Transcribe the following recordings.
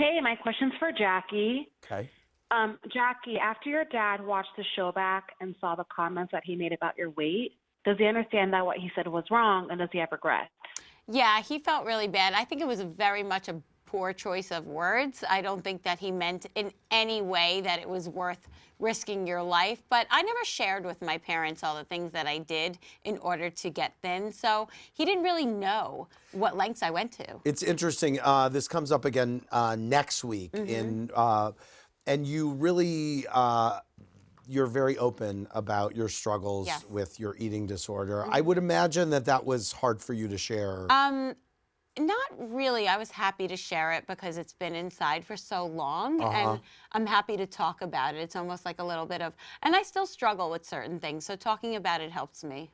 Hey, my question's for Jackie. Okay. Um, Jackie, after your dad watched the show back and saw the comments that he made about your weight, does he understand that what he said was wrong and does he have regrets? Yeah, he felt really bad. I think it was very much a poor choice of words. I don't think that he meant in any way that it was worth risking your life. But I never shared with my parents all the things that I did in order to get thin. So he didn't really know what lengths I went to. It's interesting. Uh, this comes up again uh, next week Mm-hmm. in, uh, and you really. Uh, you're very open about your struggles Yes. Mm-hmm. with your eating disorder. I would imagine that that was hard for you to share. Um, not really. I was happy to share it because it's been inside for so long, Uh-huh. and I'm happy to talk about it. It's almost like a little bit of, and I still struggle with certain things, so talking about it helps me.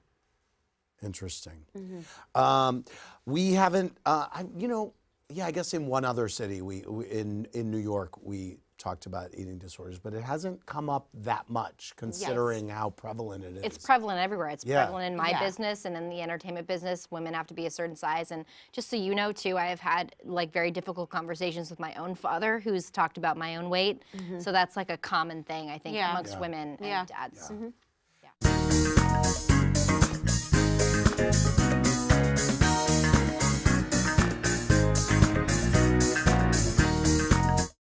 Interesting. Mm-hmm. Um, we haven't, uh, I, you know, yeah, I guess in one other city, we, we in in New York, we talked about eating disorders, but it hasn't come up that much considering how prevalent it is. It's prevalent everywhere. It's Yeah. prevalent in my Yeah. business and in the entertainment business. Women have to be a certain size. And just so you know, too, I have had like very difficult conversations with my own father who's talked about my own weight. Mm-hmm. So that's like a common thing, I think, Yeah. amongst Yeah. women and Yeah. dads. Yeah. Mm-hmm.